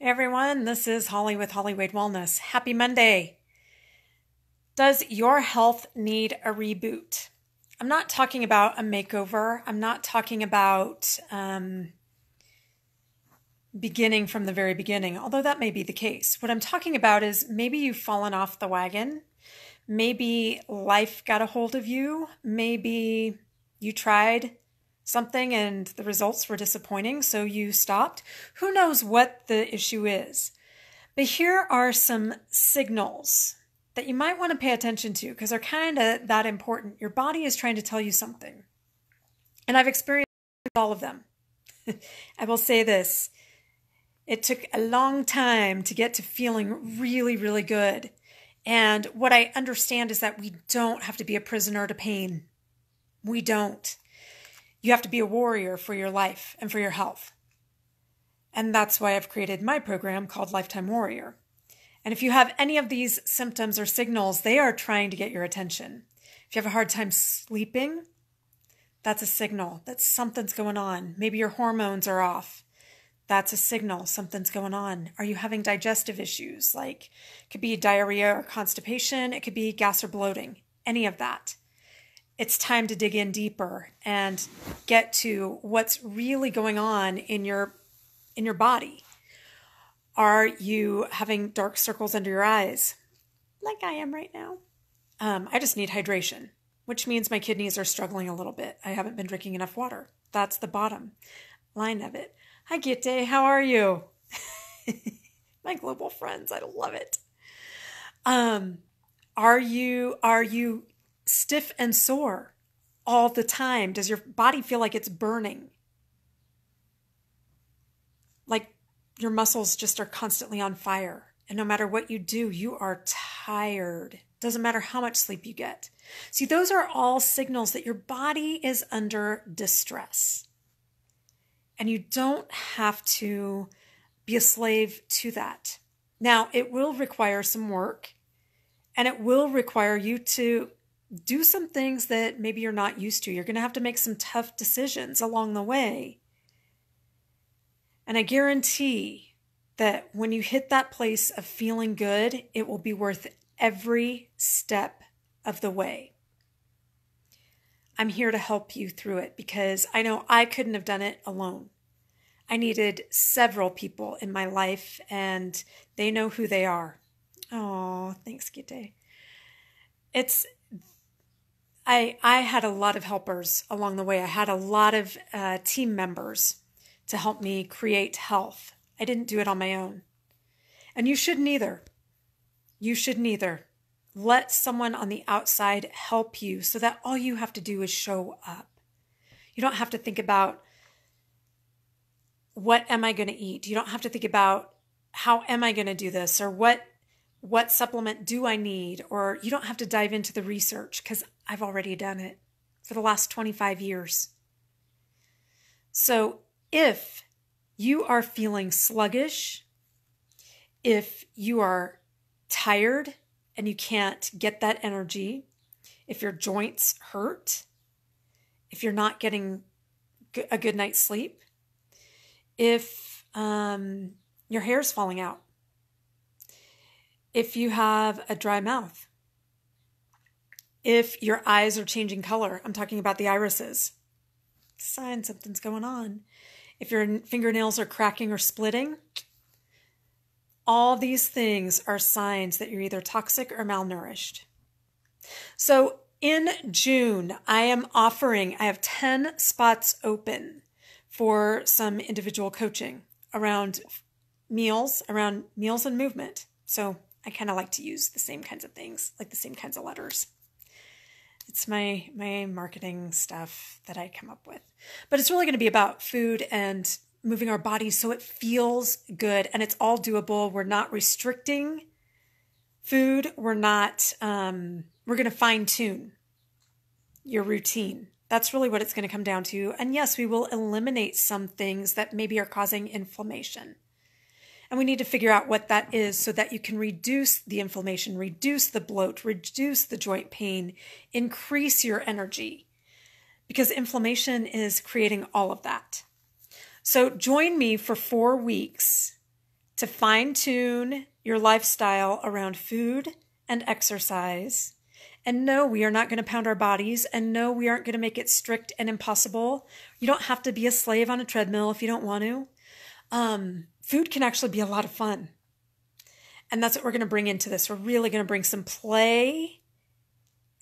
Everyone, this is Holly with Holly Wade Wellness. Happy Monday. Does your health need a reboot? I'm not talking about a makeover. I'm not talking about um, beginning from the very beginning, although that may be the case. What I'm talking about is maybe you've fallen off the wagon. Maybe life got a hold of you. Maybe you tried something and the results were disappointing, so you stopped. Who knows what the issue is? But here are some signals that you might want to pay attention to because they're kind of that important. Your body is trying to tell you something. And I've experienced all of them. I will say this it took a long time to get to feeling really, really good. And what I understand is that we don't have to be a prisoner to pain. We don't. You have to be a warrior for your life and for your health. And that's why I've created my program called Lifetime Warrior. And if you have any of these symptoms or signals, they are trying to get your attention. If you have a hard time sleeping, that's a signal that something's going on. Maybe your hormones are off. That's a signal something's going on. Are you having digestive issues? Like it could be diarrhea or constipation, it could be gas or bloating, any of that it's time to dig in deeper and get to what's really going on in your in your body. Are you having dark circles under your eyes, like I am right now? Um, I just need hydration, which means my kidneys are struggling a little bit. I haven't been drinking enough water. That's the bottom line of it. Hi, Gitte. How are you? my global friends, I love it. Um, are you are you stiff and sore all the time? Does your body feel like it's burning? Like your muscles just are constantly on fire. And no matter what you do, you are tired. Doesn't matter how much sleep you get. See, those are all signals that your body is under distress. And you don't have to be a slave to that. Now, it will require some work and it will require you to do some things that maybe you're not used to. You're going to have to make some tough decisions along the way. And I guarantee that when you hit that place of feeling good, it will be worth every step of the way. I'm here to help you through it because I know I couldn't have done it alone. I needed several people in my life, and they know who they are. Oh, thanks, Gitte. It's I I had a lot of helpers along the way. I had a lot of uh, team members to help me create health. I didn't do it on my own, and you shouldn't either. You shouldn't either. Let someone on the outside help you, so that all you have to do is show up. You don't have to think about what am I going to eat. You don't have to think about how am I going to do this or what what supplement do I need? Or you don't have to dive into the research because I've already done it for the last 25 years. So if you are feeling sluggish, if you are tired and you can't get that energy, if your joints hurt, if you're not getting a good night's sleep, if um, your hair's falling out, if you have a dry mouth, if your eyes are changing color, I'm talking about the irises, sign something's going on. If your fingernails are cracking or splitting, all these things are signs that you're either toxic or malnourished. So in June, I am offering, I have 10 spots open for some individual coaching around meals, around meals and movement. So I kind of like to use the same kinds of things, like the same kinds of letters. It's my my marketing stuff that I come up with. But it's really going to be about food and moving our bodies so it feels good and it's all doable. We're not restricting food. We're not um, we're going to fine tune your routine. That's really what it's going to come down to. And yes, we will eliminate some things that maybe are causing inflammation. And we need to figure out what that is so that you can reduce the inflammation, reduce the bloat, reduce the joint pain, increase your energy, because inflammation is creating all of that. So join me for four weeks to fine tune your lifestyle around food and exercise. And no, we are not going to pound our bodies. And no, we aren't going to make it strict and impossible. You don't have to be a slave on a treadmill if you don't want to. Um, food can actually be a lot of fun. And that's what we're going to bring into this. We're really going to bring some play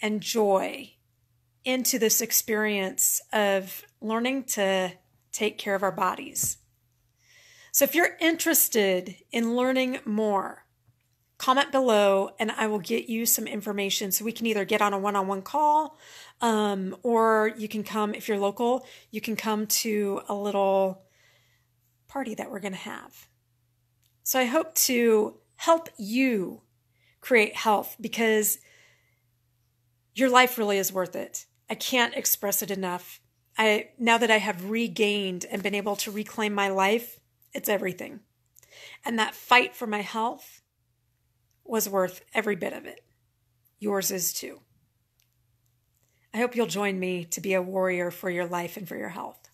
and joy into this experience of learning to take care of our bodies. So if you're interested in learning more, comment below and I will get you some information so we can either get on a one on one call um, or you can come, if you're local, you can come to a little party that we're going to have. So I hope to help you create health because your life really is worth it. I can't express it enough. I now that I have regained and been able to reclaim my life, it's everything. And that fight for my health was worth every bit of it. Yours is too. I hope you'll join me to be a warrior for your life and for your health.